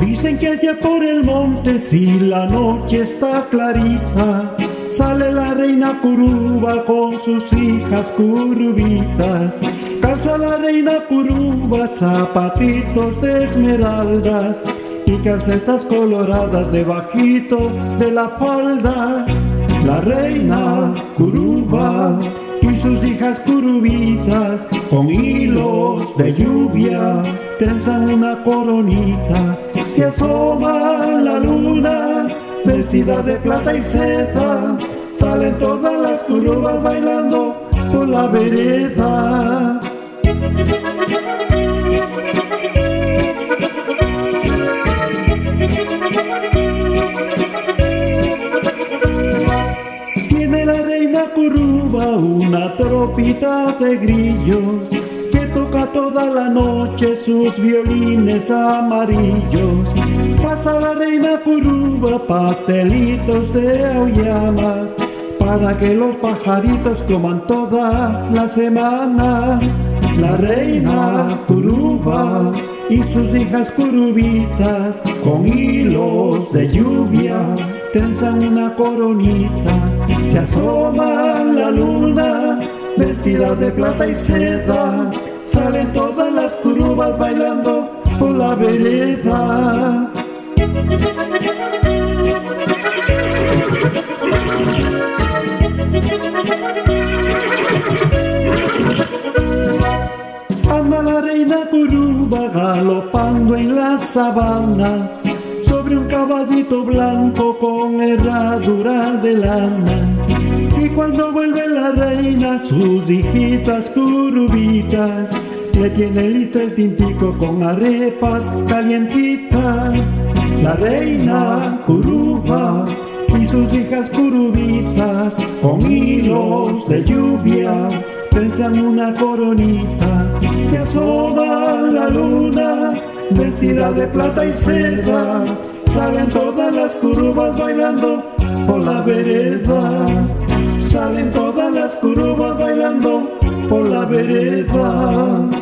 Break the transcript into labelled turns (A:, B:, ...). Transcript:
A: Dicen que allá por el monte, si la noche está clarita, sale la reina Curuba con sus hijas curubitas. Calza la reina Curuba zapatitos de esmeraldas y calcetas coloradas debajito de la falda. Reina Curuba y sus hijas curubitas con hilos de lluvia trenzan una coronita. Se asoma la luna vestida de plata y seda. Salen todas las curubas bailando por la vereda. Curuba una tropita de grillos que toca toda la noche sus violines amarillos. Pasa la reina Curuba pastelitos de auyama para que los pajaritos coman toda la semana. La reina Curuba y sus hijas curubitas con hilos de lluvia trenzan una coronita. Se asoma la luna vestida de plata y seda. Salen todas las curubas bailando por la vereda. Anda la reina Curuba galopando en la sabana sobre un caballito blanco con herradura de lana. Y cuando vuelve la reina, sus hijitas curubitas le tiene listo el tintico con arepas calientitas. La reina Curuba y sus hijas curubitas con hilos de lluvia trenzan una coronita. Se asoma la luna vestida de plata y seda. Salen todas las curubas bailando por la vereda. Salen todas las curubas bailando por la vereda.